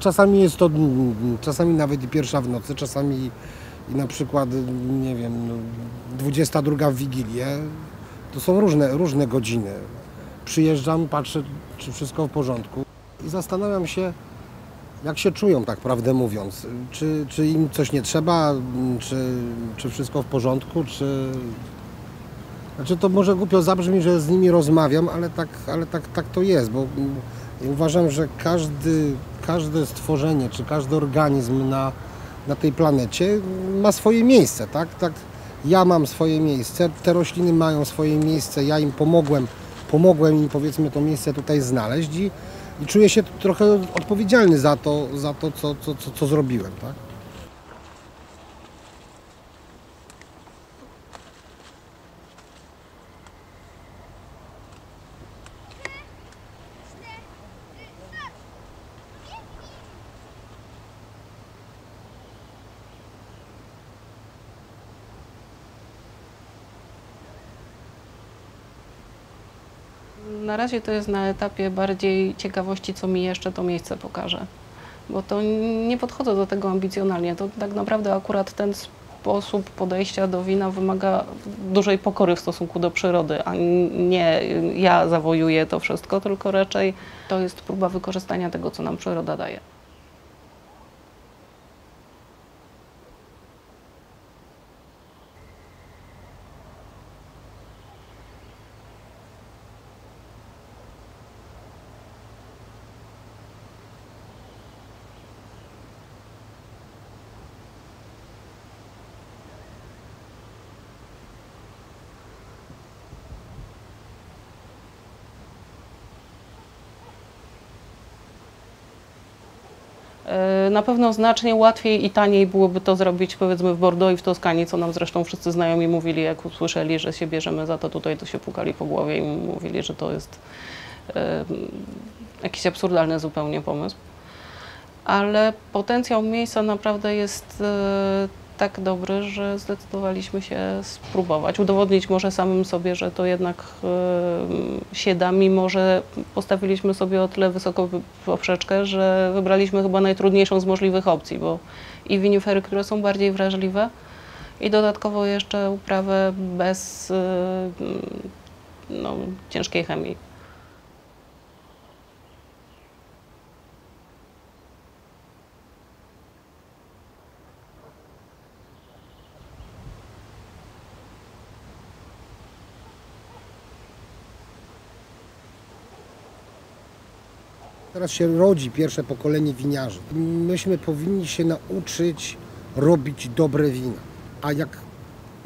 czasami jest to, czasami nawet i pierwsza w nocy, czasami i na przykład, nie wiem, no, 22 w Wigilię. To są różne, różne godziny. Przyjeżdżam, patrzę, czy wszystko w porządku i zastanawiam się, jak się czują, tak prawdę mówiąc. Czy, czy im coś nie trzeba, czy, czy wszystko w porządku, czy... Znaczy to może głupio zabrzmi, że z nimi rozmawiam, ale tak, ale tak, tak to jest, bo mm, uważam, że każdy, każde stworzenie, czy każdy organizm na, na tej planecie ma swoje miejsce, tak? tak? Ja mam swoje miejsce, te rośliny mają swoje miejsce, ja im pomogłem, pomogłem im powiedzmy to miejsce tutaj znaleźć i, i czuję się trochę odpowiedzialny za to, za to co, co, co, co zrobiłem, tak? Na razie to jest na etapie bardziej ciekawości, co mi jeszcze to miejsce pokaże. Bo to nie podchodzę do tego ambicjonalnie. To tak naprawdę akurat ten sposób podejścia do wina wymaga dużej pokory w stosunku do przyrody, a nie ja zawojuję to wszystko, tylko raczej to jest próba wykorzystania tego, co nam przyroda daje. Na pewno znacznie łatwiej i taniej byłoby to zrobić powiedzmy w Bordeaux i w Toskanii, co nam zresztą wszyscy znajomi mówili, jak usłyszeli, że się bierzemy za to tutaj, to się pukali po głowie i mówili, że to jest e, jakiś absurdalny zupełnie pomysł. Ale potencjał miejsca naprawdę jest e, tak dobry, że zdecydowaliśmy się spróbować, udowodnić może samym sobie, że to jednak się da, mimo że postawiliśmy sobie o tyle wysoką wy- poprzeczkę, że wybraliśmy chyba najtrudniejszą z możliwych opcji, bo i winifery, które są bardziej wrażliwe i dodatkowo jeszcze uprawę bez no, ciężkiej chemii. Teraz się rodzi pierwsze pokolenie winiarzy. Myśmy powinni się nauczyć robić dobre wina. A jak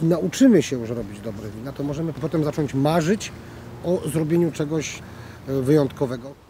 nauczymy się już robić dobre wina, to możemy potem zacząć marzyć o zrobieniu czegoś e, wyjątkowego.